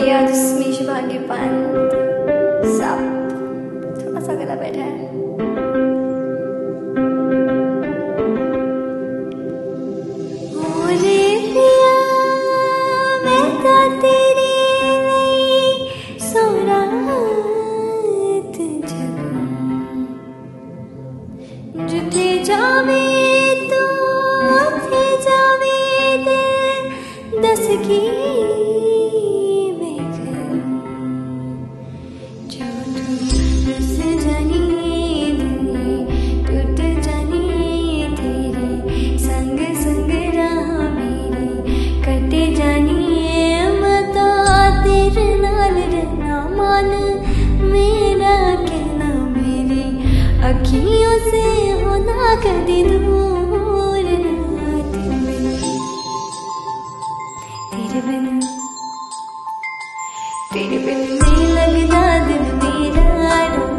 Dusmi Shubhangi Pant सब थोड़ा सा गला बैठा है जावे से होना कदी दूर ना तेरे बिन तेरे बिन तेरे बिन नहीं लगता दिल मेरा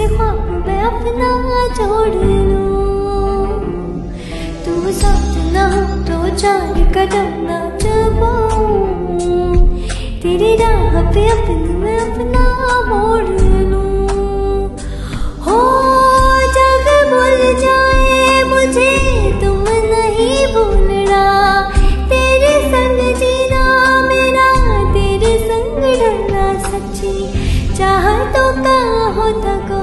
से अपना जोड़ लूँ। तू साथ ना हो तो चार कदम ना चल पाऊँ तेरी राह पे अपनी अपना मोड़ लूँ। हो जग मुझे, तुम नहीं भूलना। तेरे संग सच्ची। चाहतों का होता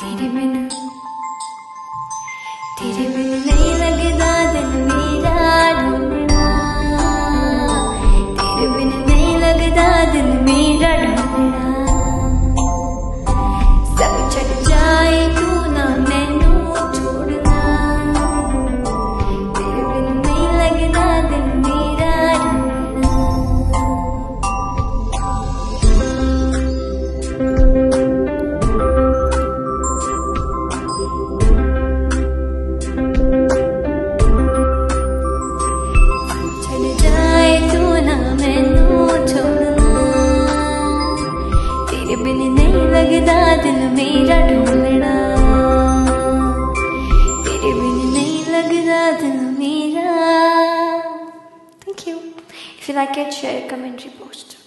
तेरे बिना तेरे बिना तेरे बिन If you like it, share, comment, repost.